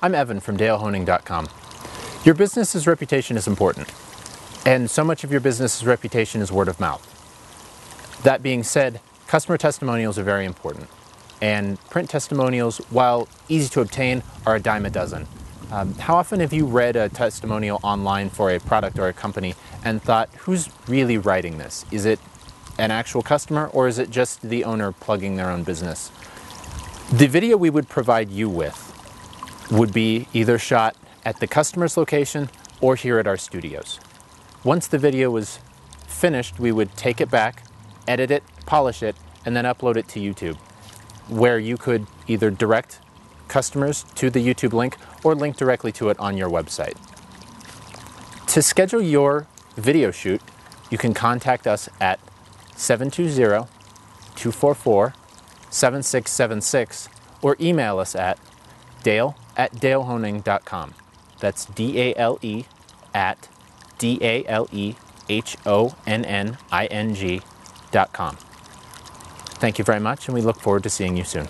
I'm Evan from dalehonning.com. Your business's reputation is important, and so much of your business's reputation is word of mouth. That being said, customer testimonials are very important, and print testimonials, while easy to obtain, are a dime a dozen. Um, how often have you read a testimonial online for a product or a company and thought, who's really writing this? Is it an actual customer or is it just the owner plugging their own business? The video we would provide you with would be either shot at the customer's location or here at our studios. Once the video was finished, we would take it back, edit it, polish it, and then upload it to YouTube, where you could either direct customers to the YouTube link or link directly to it on your website. To schedule your video shoot, you can contact us at 720 244 7676 or email us at dale at dalehonning.com. That's D A L E at D A L E H O N N I N G.com. Thank you very much, and we look forward to seeing you soon.